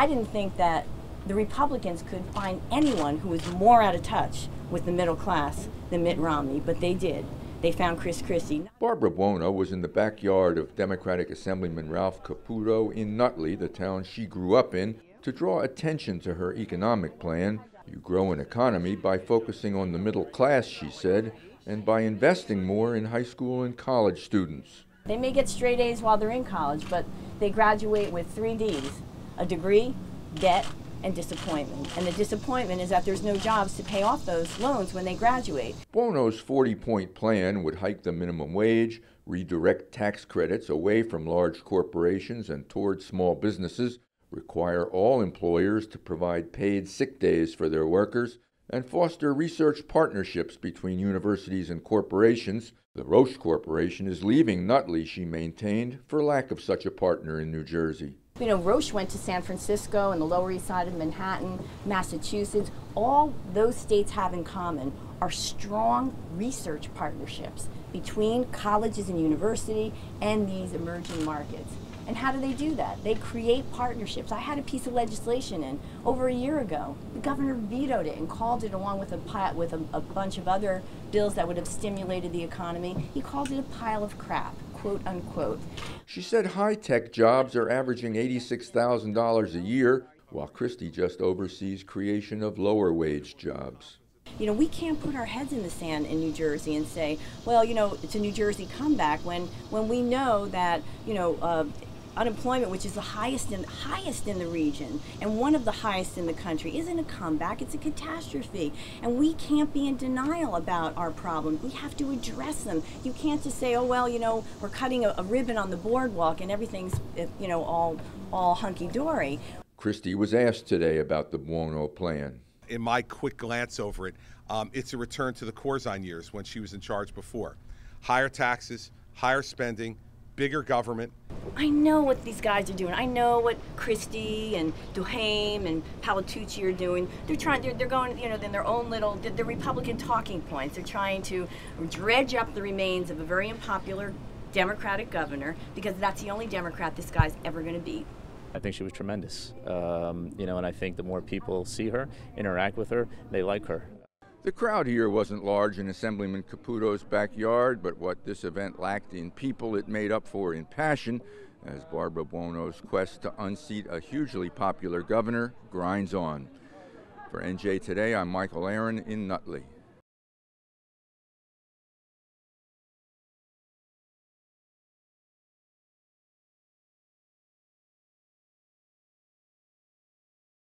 I didn't think that the Republicans could find anyone who was more out of touch with the middle class than Mitt Romney, but they did. They found Chris Christie. Barbara Buono was in the backyard of Democratic Assemblyman Ralph Caputo in Nutley, the town she grew up in, to draw attention to her economic plan. You grow an economy by focusing on the middle class, she said, and by investing more in high school and college students. They may get straight A's while they're in college, but they graduate with three D's a degree, debt, and disappointment. And the disappointment is that there's no jobs to pay off those loans when they graduate. Buono's 40 point plan would hike the minimum wage, redirect tax credits away from large corporations and toward small businesses, require all employers to provide paid sick days for their workers, and foster research partnerships between universities and corporations. The Roche Corporation is leaving Nutley, she maintained, for lack of such a partner in New Jersey. You know, Roche went to San Francisco and the Lower East Side of Manhattan, Massachusetts. All those states have in common are strong research partnerships between colleges and university and these emerging markets. And how do they do that? They create partnerships. I had a piece of legislation in over a year ago. The governor vetoed it and called it, along with a with a, a bunch of other bills that would have stimulated the economy. He called it a pile of crap, quote unquote. She said high tech jobs are averaging $86,000 a year, while Christie just oversees creation of lower wage jobs. You know, we can't put our heads in the sand in New Jersey and say, well, you know, it's a New Jersey comeback when, when we know that, you know, uh, unemployment, which is the highest in highest in the region and one of the highest in the country, isn't a comeback; it's a catastrophe. And we can't be in denial about our problems. We have to address them. You can't just say, "Oh well, you know, we're cutting a, a ribbon on the boardwalk and everything's you know all all hunky dory." Christie was asked today about the Buono plan. In my quick glance over it, um, it's a return to the Corzine years when she was in charge before. Higher taxes, higher spending, bigger government. I know what these guys are doing. I know what Christie and Duhaime and Palatucci are doing. They're trying. They're, they're going. You know, in their own little. The Republican talking points. They're trying to dredge up the remains of a very unpopular Democratic governor because that's the only Democrat this guy's ever going to beat. I think she was tremendous. Um, you know, and I think the more people see her, interact with her, they like her. The crowd here wasn't large in Assemblyman Caputo's backyard, but what this event lacked in people, it made up for in passion as Barbara Buono's quest to unseat a hugely popular governor grinds on. For NJ Today, I'm Michael Aron in Nutley.